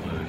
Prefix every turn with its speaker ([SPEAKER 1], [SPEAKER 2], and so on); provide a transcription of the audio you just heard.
[SPEAKER 1] Uh,